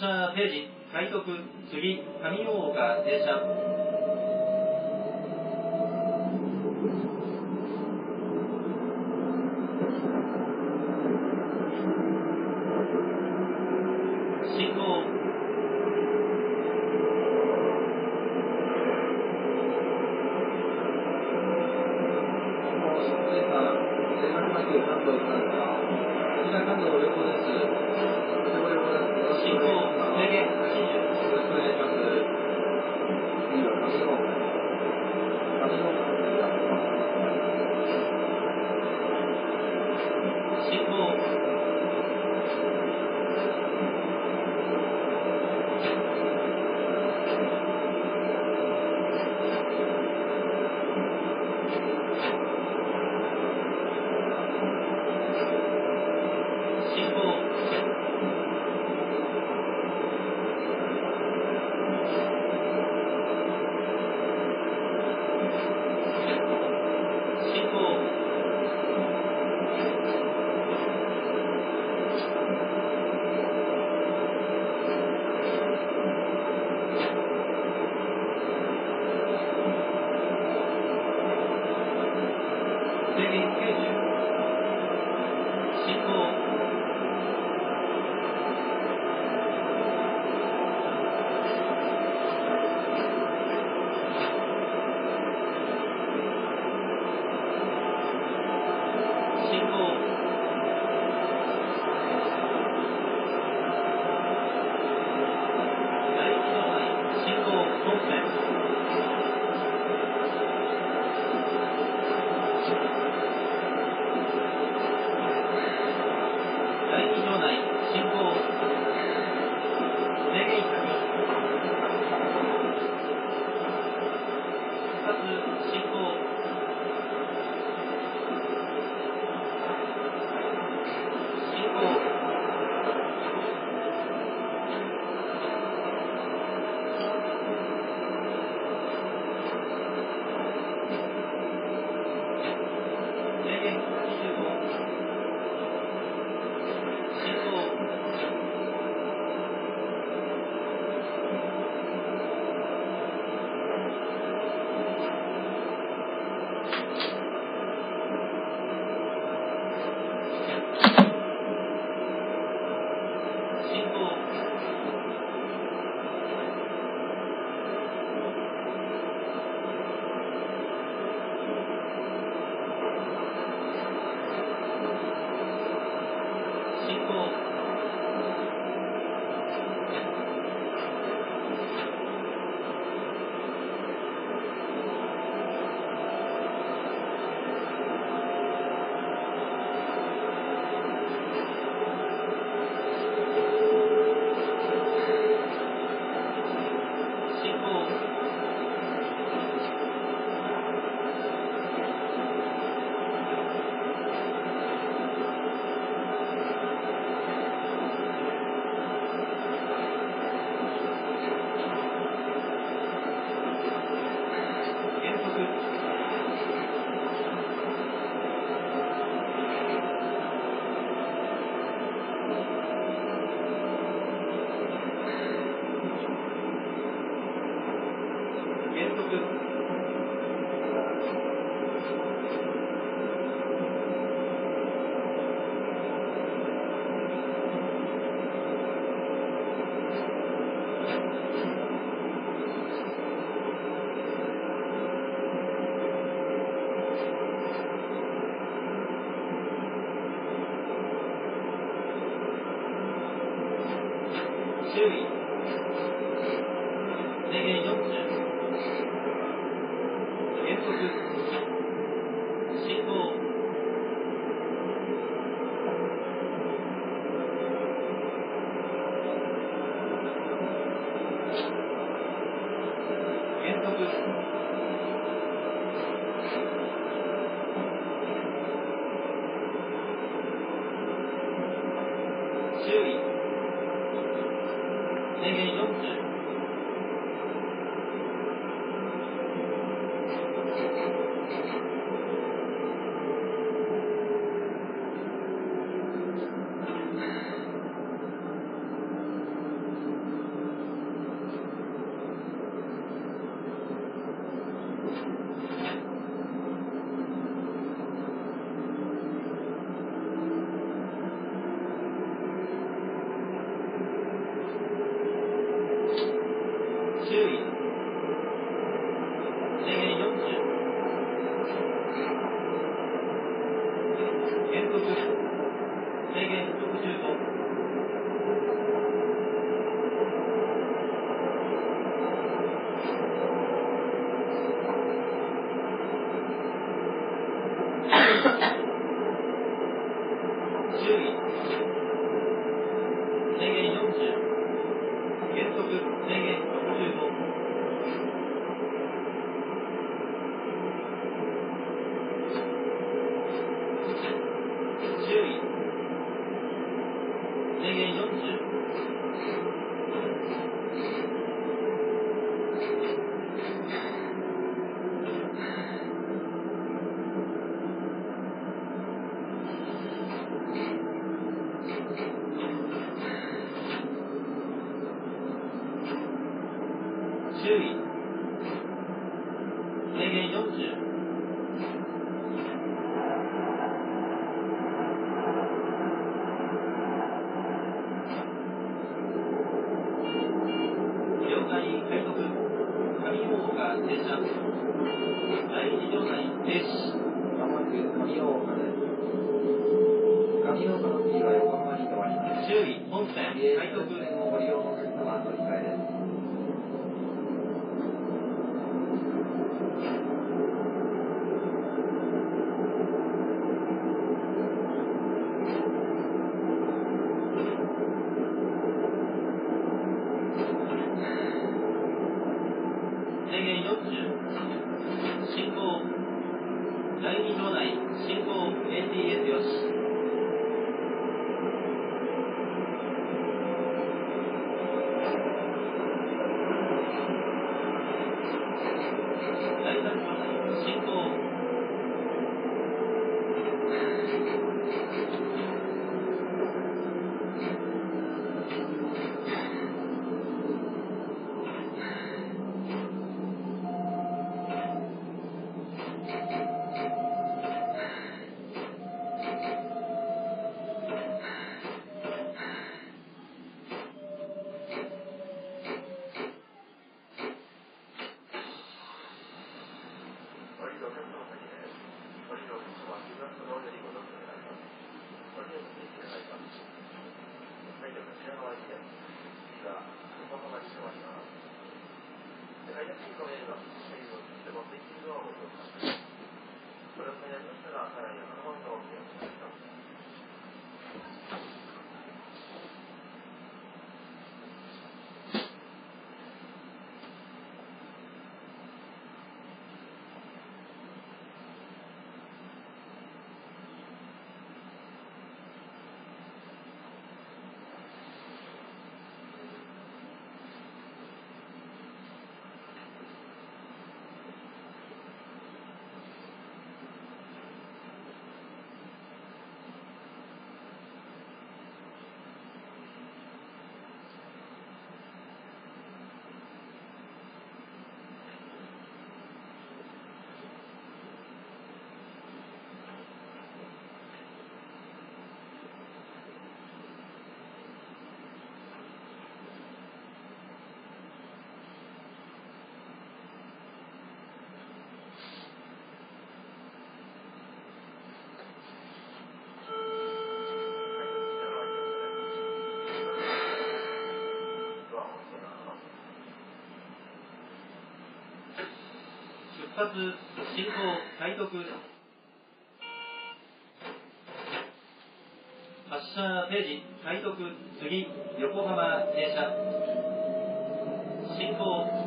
車ペー、快速、次、上大岡停車。よし、まもなく上大岡です。上大の次は横浜に停まります。注意、本線、快速をご利用のお客は乗り換えです。Thank you. 発進行解読。発車ページ。解読次。横浜停車。進行。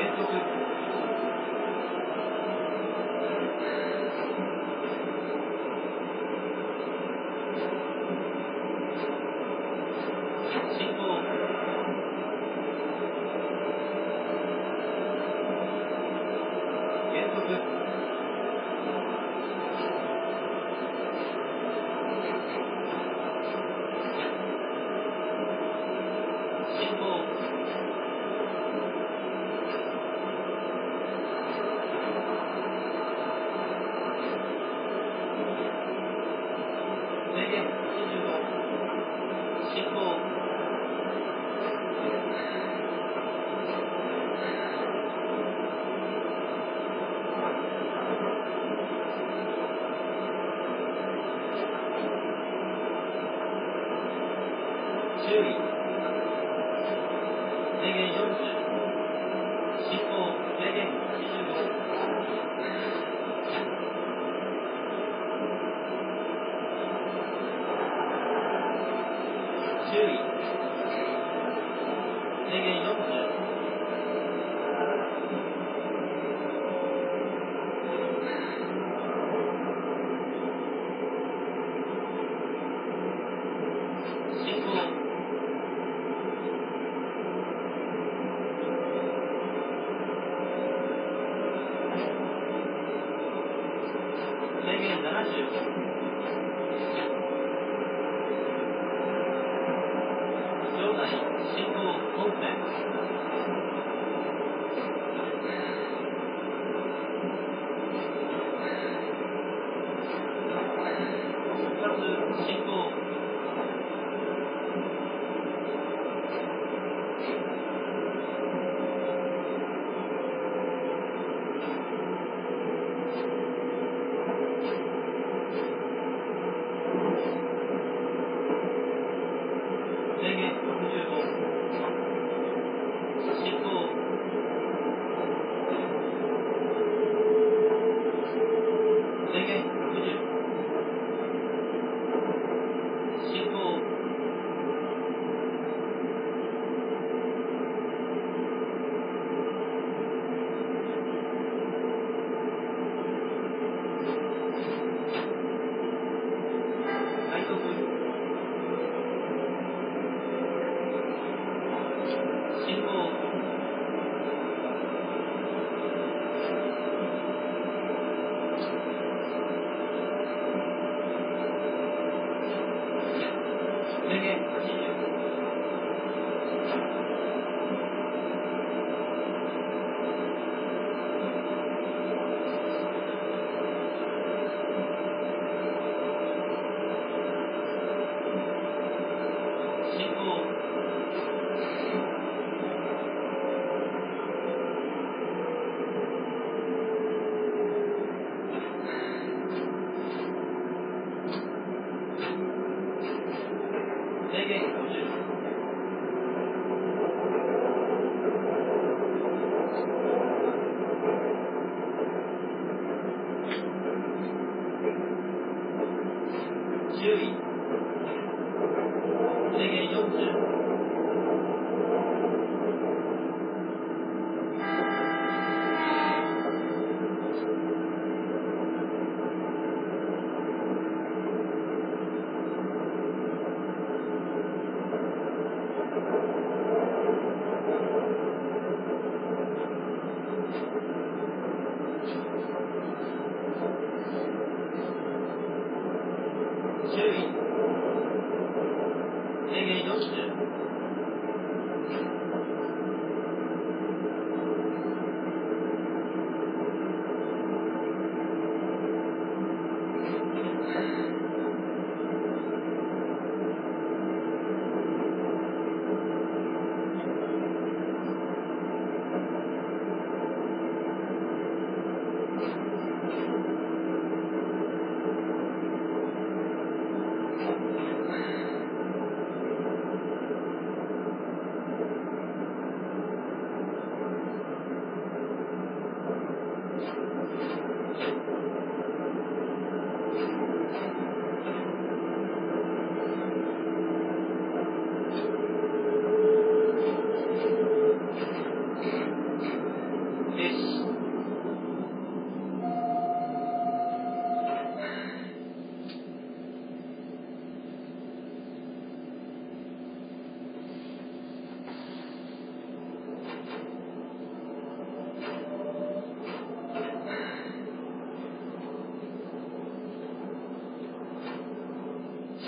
年就是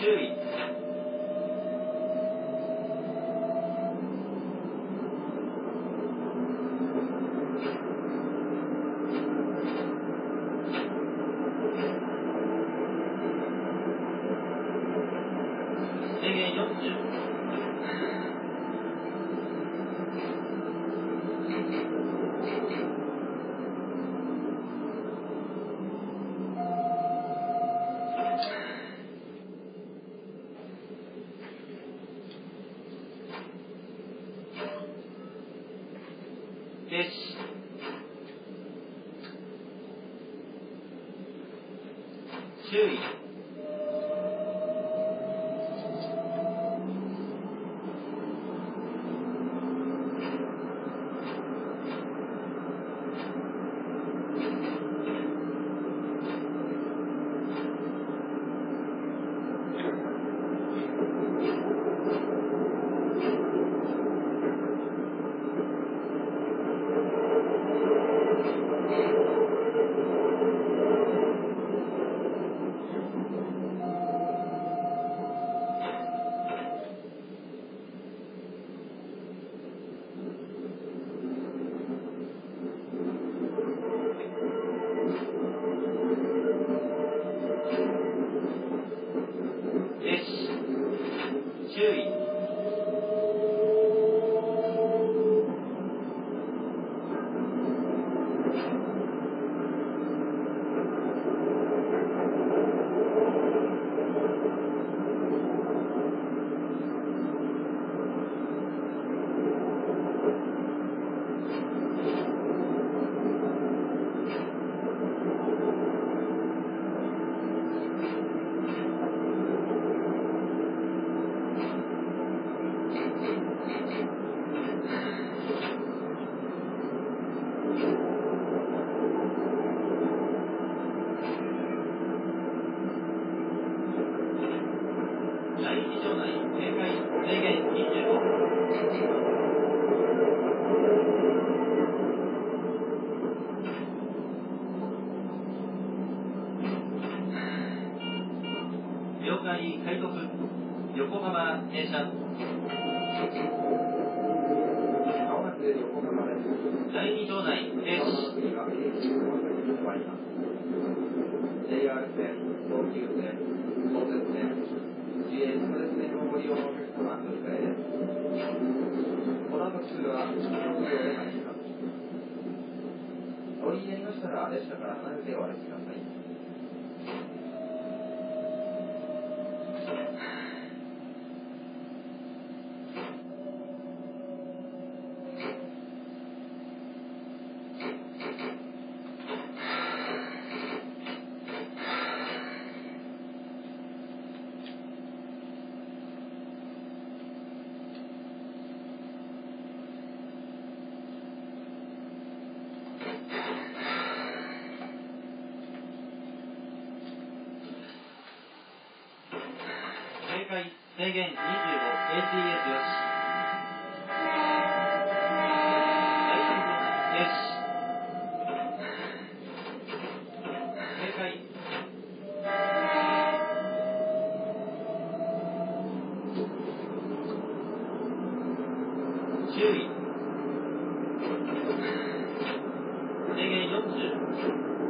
注意制限40です。注意。浜停車。第二場内停横浜止次は京急浜崎に止まります。JR 線、東急線、相鉄線、市営地下鉄線をご利用のお客様、お疲れです。この後通は6両で入ります。お降りになりましたら列車から離れてお歩きください。制限 25ATS よし。よし。注意制限40